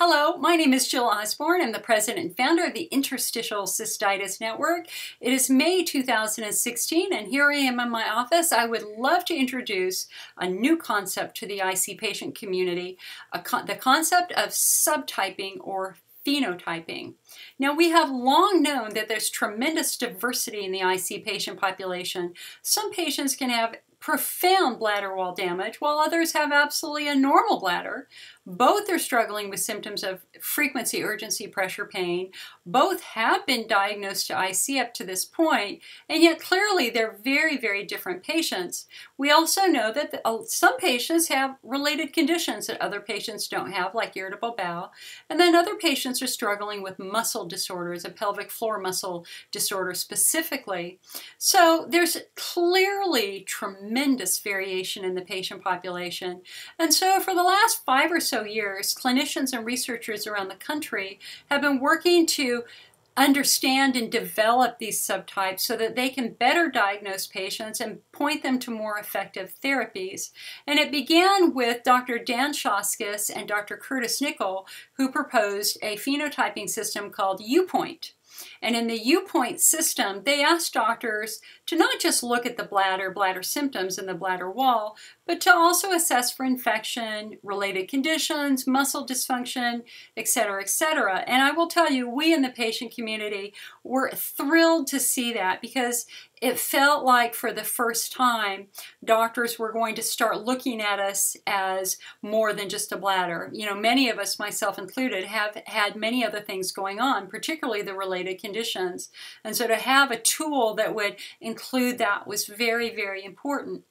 Hello, my name is Jill Osborne. I'm the president and founder of the Interstitial Cystitis Network. It is May 2016, and here I am in my office. I would love to introduce a new concept to the IC patient community, con the concept of subtyping or phenotyping. Now, we have long known that there's tremendous diversity in the IC patient population. Some patients can have profound bladder wall damage, while others have absolutely a normal bladder. Both are struggling with symptoms of frequency, urgency, pressure, pain. Both have been diagnosed to IC up to this point, and yet clearly they're very, very different patients. We also know that uh, some patients have related conditions that other patients don't have, like irritable bowel, and then other patients are struggling with muscle disorders, a pelvic floor muscle disorder specifically. So there's clearly tremendous variation in the patient population. And so for the last five or so years, clinicians and researchers around the country have been working to understand and develop these subtypes so that they can better diagnose patients and point them to more effective therapies. And it began with Dr. Dan Shoskes and Dr. Curtis Nickel, who proposed a phenotyping system called UPoint. And in the U point system, they asked doctors to not just look at the bladder, bladder symptoms in the bladder wall, but to also assess for infection, related conditions, muscle dysfunction, etc., etc. And I will tell you, we in the patient community were thrilled to see that because it felt like for the first time doctors were going to start looking at us as more than just a bladder. You know, many of us, myself included, have had many other things going on, particularly the related conditions. And so to have a tool that would include that was very, very important.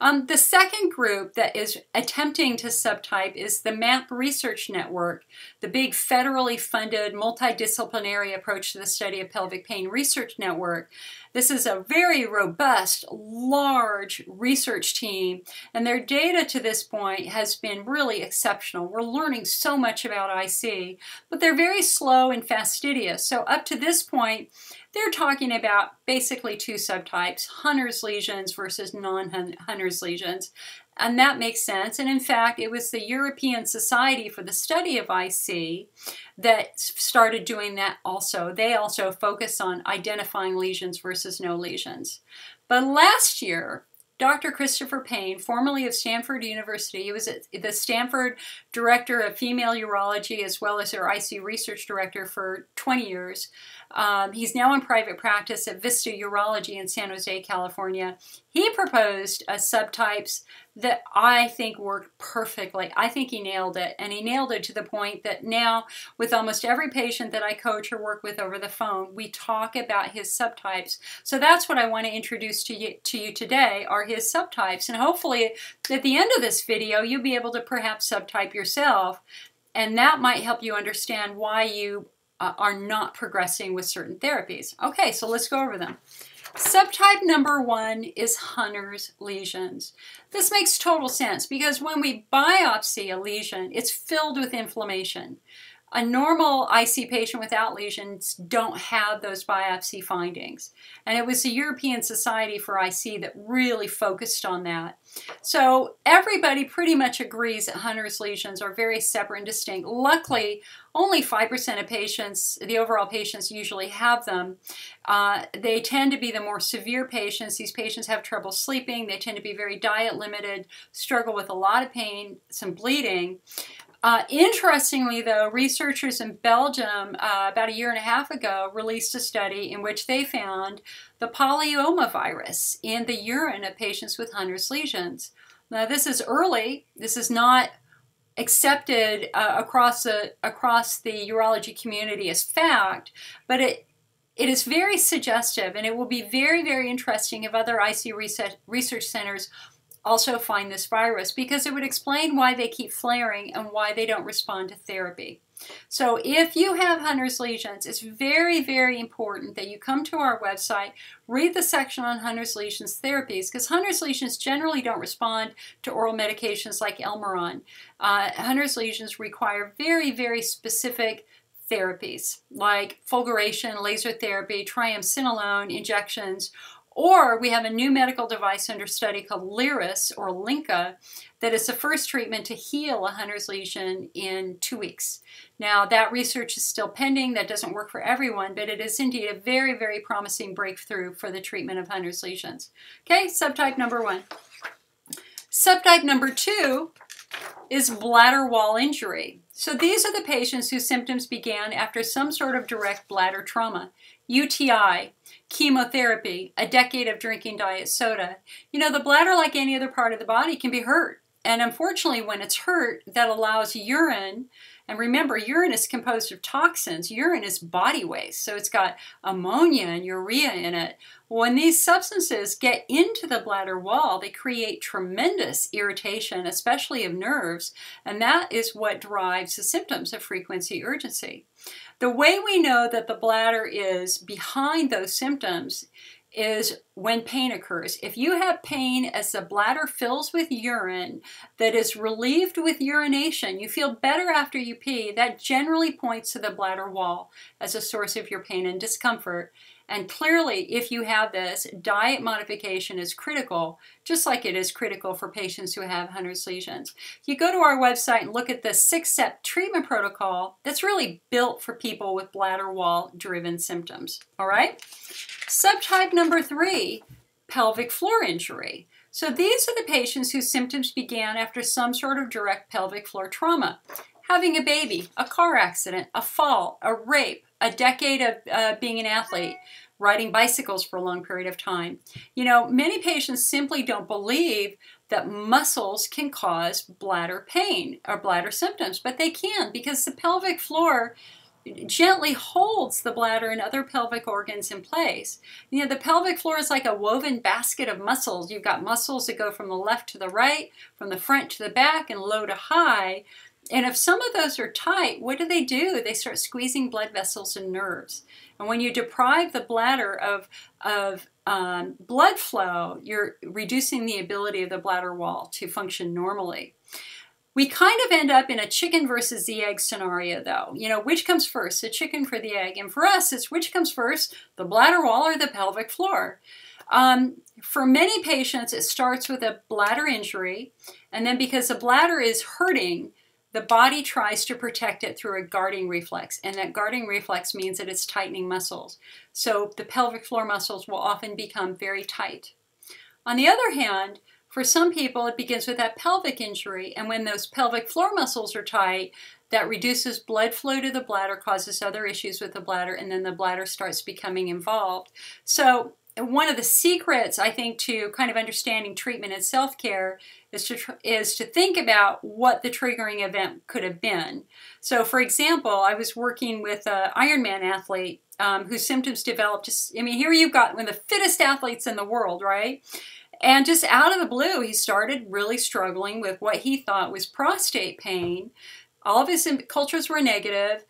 Um, the second group that is attempting to subtype is the MAP Research Network, the big federally funded multidisciplinary approach to the study of pelvic pain research network. This is a very robust, large research team, and their data to this point has been really exceptional. We're learning so much about IC, but they're very slow and fastidious. So up to this point, they're talking about basically two subtypes, hunner's lesions versus non-hunner's lesions. And that makes sense. And in fact, it was the European Society for the Study of IC that started doing that also. They also focus on identifying lesions versus no lesions. But last year, Dr. Christopher Payne, formerly of Stanford University, he was at the Stanford Director of Female Urology as well as their IC Research Director for 20 years. Um, he's now in private practice at Vista Urology in San Jose, California. He proposed a subtypes that I think worked perfectly. I think he nailed it, and he nailed it to the point that now, with almost every patient that I coach or work with over the phone, we talk about his subtypes. So that's what I want to introduce to you, to you today are his subtypes, and hopefully at the end of this video, you'll be able to perhaps subtype yourself, and that might help you understand why you uh, are not progressing with certain therapies. Okay, so let's go over them. Subtype number one is Hunner's lesions. This makes total sense because when we biopsy a lesion, it's filled with inflammation. A normal IC patient without lesions don't have those biopsy findings. And it was the European Society for IC that really focused on that. So everybody pretty much agrees that Hunner's lesions are very separate and distinct. Luckily, only 5% of patients, the overall patients, usually have them. Uh, they tend to be the more severe patients. These patients have trouble sleeping. They tend to be very diet limited, struggle with a lot of pain, some bleeding. Uh, interestingly, though, researchers in Belgium uh, about a year and a half ago released a study in which they found the polyoma virus in the urine of patients with Hunner's lesions. Now, this is early. This is not accepted uh, across the across the urology community as fact, but it it is very suggestive, and it will be very very interesting if other IC research, research centers also find this virus because it would explain why they keep flaring and why they don't respond to therapy. So if you have Hunner's lesions, it's very, very important that you come to our website, read the section on Hunner's lesions therapies, because Hunner's lesions generally don't respond to oral medications like Elmiron. Uh, Hunner's lesions require very, very specific therapies like fulguration, laser therapy, triamcinolone injections, Or we have a new medical device under study called Lyris or Linka that is the first treatment to heal a Hunner's lesion in two weeks. Now, that research is still pending. That doesn't work for everyone, but it is indeed a very, very promising breakthrough for the treatment of Hunner's lesions. Okay, subtype number one. Subtype number two is bladder wall injury. So these are the patients whose symptoms began after some sort of direct bladder trauma. UTI, chemotherapy, a decade of drinking diet soda. You know, the bladder, like any other part of the body, can be hurt. And unfortunately, when it's hurt, that allows urine and remember, urine is composed of toxins. Urine is body waste, so it's got ammonia and urea in it. When these substances get into the bladder wall, they create tremendous irritation, especially of nerves, and that is what drives the symptoms of frequency urgency. The way we know that the bladder is behind those symptoms is when pain occurs. If you have pain as the bladder fills with urine that is relieved with urination, you feel better after you pee, that generally points to the bladder wall as a source of your pain and discomfort. And clearly, if you have this, diet modification is critical, just like it is critical for patients who have Hunner's lesions. If you go to our website and look at the six-step treatment protocol, that's really built for people with bladder wall-driven symptoms, all right? Subtype number three, pelvic floor injury. So these are the patients whose symptoms began after some sort of direct pelvic floor trauma. Having a baby, a car accident, a fall, a rape, a decade of uh, being an athlete, riding bicycles for a long period of time. You know, many patients simply don't believe that muscles can cause bladder pain or bladder symptoms, but they can because the pelvic floor gently holds the bladder and other pelvic organs in place. You know, the pelvic floor is like a woven basket of muscles. You've got muscles that go from the left to the right, from the front to the back, and low to high. And if some of those are tight, what do they do? They start squeezing blood vessels and nerves. And when you deprive the bladder of, of um, blood flow, you're reducing the ability of the bladder wall to function normally. We kind of end up in a chicken versus the egg scenario, though. You know, which comes first, the chicken for the egg? And for us, it's which comes first, the bladder wall or the pelvic floor? Um, for many patients, it starts with a bladder injury, and then because the bladder is hurting, the body tries to protect it through a guarding reflex, and that guarding reflex means that it's tightening muscles. So the pelvic floor muscles will often become very tight. On the other hand, for some people, it begins with that pelvic injury, and when those pelvic floor muscles are tight, that reduces blood flow to the bladder, causes other issues with the bladder, and then the bladder starts becoming involved. So one of the secrets, I think, to kind of understanding treatment and self-care is to is to think about what the triggering event could have been. So, for example, I was working with an Ironman athlete um, whose symptoms developed. Just, I mean, here you've got one of the fittest athletes in the world, right? And just out of the blue, he started really struggling with what he thought was prostate pain. All of his cultures were negative.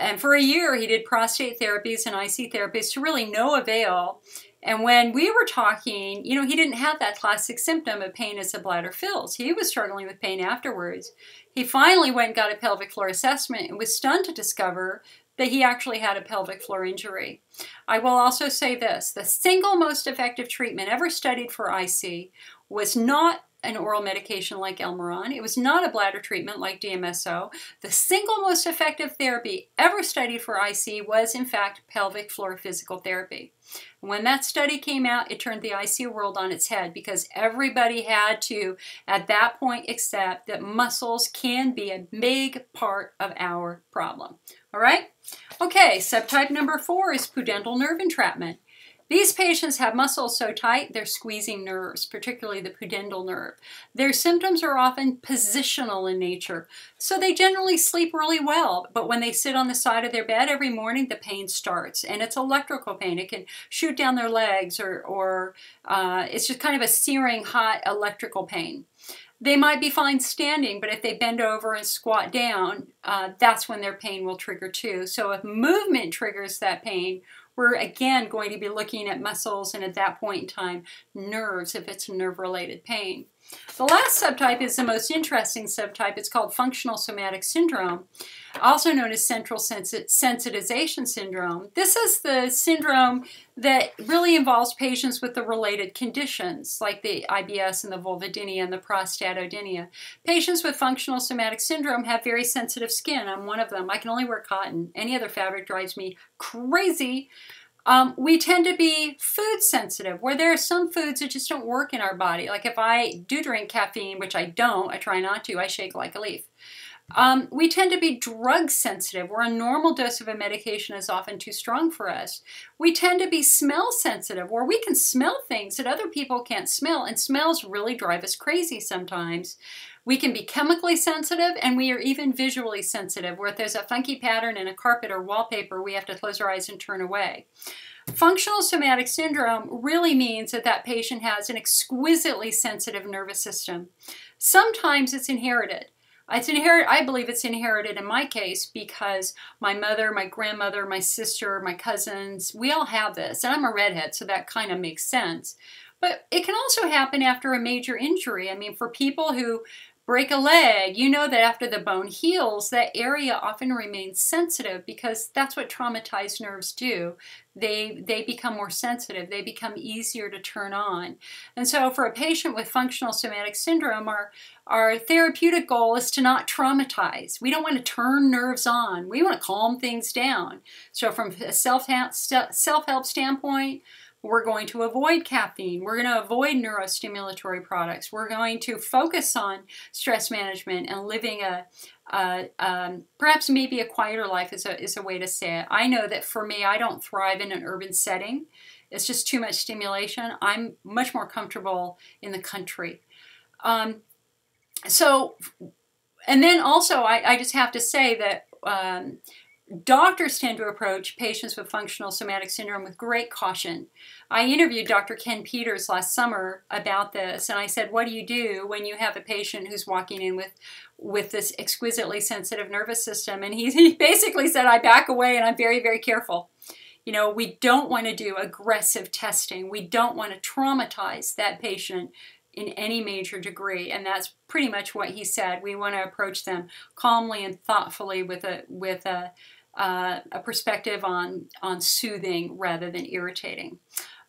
And for a year, he did prostate therapies and IC therapies to really no avail. And when we were talking, you know, he didn't have that classic symptom of pain as the bladder fills. He was struggling with pain afterwards. He finally went and got a pelvic floor assessment and was stunned to discover that he actually had a pelvic floor injury. I will also say this the single most effective treatment ever studied for IC was not an oral medication like Elmiron. It was not a bladder treatment like DMSO. The single most effective therapy ever studied for IC was, in fact, pelvic floor physical therapy. When that study came out, it turned the IC world on its head because everybody had to, at that point, accept that muscles can be a big part of our problem. All right? Okay, subtype number four is pudendal nerve entrapment. These patients have muscles so tight they're squeezing nerves, particularly the pudendal nerve. Their symptoms are often positional in nature, so they generally sleep really well, but when they sit on the side of their bed every morning, the pain starts, and it's electrical pain. It can shoot down their legs, or, or uh, it's just kind of a searing hot electrical pain. They might be fine standing, but if they bend over and squat down, uh, that's when their pain will trigger too. So if movement triggers that pain, we're again going to be looking at muscles and at that point in time, nerves if it's nerve related pain. The last subtype is the most interesting subtype. It's called functional somatic syndrome, also known as central sensitization syndrome. This is the syndrome that really involves patients with the related conditions, like the IBS and the vulvodynia and the prostatodynia. Patients with functional somatic syndrome have very sensitive skin. I'm one of them. I can only wear cotton. Any other fabric drives me crazy. Um, we tend to be food sensitive, where there are some foods that just don't work in our body. Like if I do drink caffeine, which I don't, I try not to, I shake like a leaf. Um, we tend to be drug sensitive, where a normal dose of a medication is often too strong for us. We tend to be smell sensitive, where we can smell things that other people can't smell, and smells really drive us crazy sometimes. We can be chemically sensitive and we are even visually sensitive, where if there's a funky pattern in a carpet or wallpaper, we have to close our eyes and turn away. Functional somatic syndrome really means that that patient has an exquisitely sensitive nervous system. Sometimes it's inherited. It's inherit. I believe it's inherited in my case because my mother, my grandmother, my sister, my cousins, we all have this. And I'm a redhead, so that kind of makes sense. But it can also happen after a major injury. I mean, for people who break a leg, you know that after the bone heals, that area often remains sensitive because that's what traumatized nerves do. They, they become more sensitive, they become easier to turn on. And so, for a patient with functional somatic syndrome, our, our therapeutic goal is to not traumatize. We don't want to turn nerves on, we want to calm things down. So, from a self help standpoint, we're going to avoid caffeine. We're going to avoid neurostimulatory products. We're going to focus on stress management and living a, um, perhaps maybe a quieter life is a, is a way to say it. I know that for me, I don't thrive in an urban setting. It's just too much stimulation. I'm much more comfortable in the country. Um, so, and then also, I, I, just have to say that um, Doctors tend to approach patients with functional somatic syndrome with great caution. I interviewed Dr. Ken Peters last summer about this, and I said, What do you do when you have a patient who's walking in with, with this exquisitely sensitive nervous system? And he, he basically said, I back away and I'm very, very careful. You know, we don't want to do aggressive testing. We don't want to traumatize that patient in any major degree and that's pretty much what he said we want to approach them calmly and thoughtfully with a with a uh, a perspective on, on soothing rather than irritating.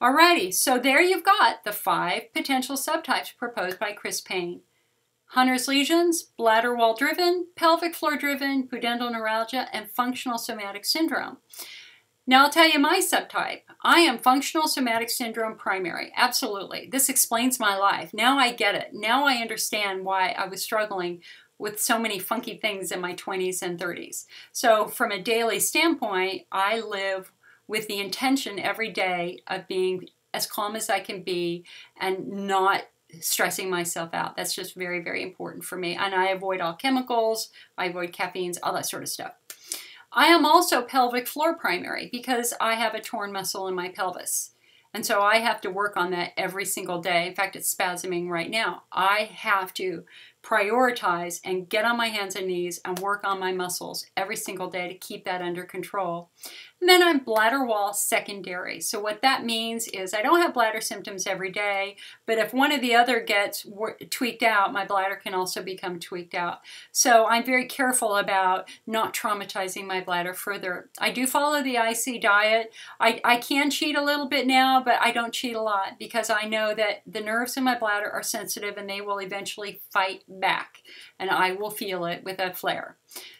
Alrighty, so there you've got the five potential subtypes proposed by Chris Payne. Hunner's lesions, bladder wall driven, pelvic floor driven, pudendal neuralgia, and functional somatic syndrome. Now I'll tell you my subtype. I am functional somatic syndrome primary. Absolutely. This explains my life. Now I get it. Now I understand why I was struggling with so many funky things in my 20s and 30s. So, from a daily standpoint, I live with the intention every day of being as calm as I can be and not stressing myself out. That's just very, very important for me. And I avoid all chemicals, I avoid caffeines, all that sort of stuff. I am also pelvic floor primary because I have a torn muscle in my pelvis. And so I have to work on that every single day. In fact, it's spasming right now. I have to prioritize and get on my hands and knees and work on my muscles every single day to keep that under control. And then I'm bladder wall secondary. So what that means is I don't have bladder symptoms every day, but if one or the other gets tweaked out, my bladder can also become tweaked out. So I'm very careful about not traumatizing my bladder further. I do follow the IC diet. I, I can cheat a little bit now, but I don't cheat a lot because I know that the nerves in my bladder are sensitive and they will eventually fight back and I will feel it with a flare.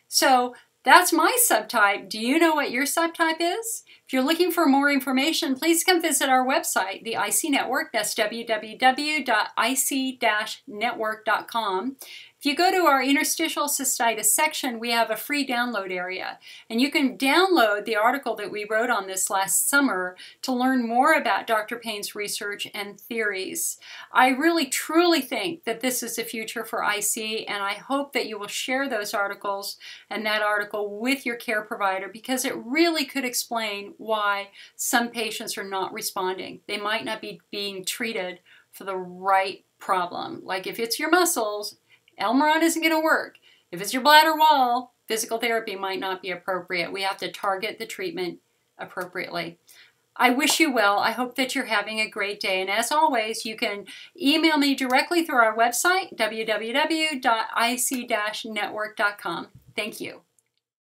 So that's my subtype. Do you know what your subtype is? If you're looking for more information, please come visit our website, the IC Network. That's www.ic-network.com. If you go to our interstitial cystitis section, we have a free download area, and you can download the article that we wrote on this last summer to learn more about Dr. Payne's research and theories. I really truly think that this is the future for IC, and I hope that you will share those articles and that article with your care provider because it really could explain why some patients are not responding. They might not be being treated for the right problem. Like if it's your muscles, Elmiron isn't going to work. If it's your bladder wall, physical therapy might not be appropriate. We have to target the treatment appropriately. I wish you well. I hope that you're having a great day. And as always, you can email me directly through our website, www.ic-network.com. Thank you.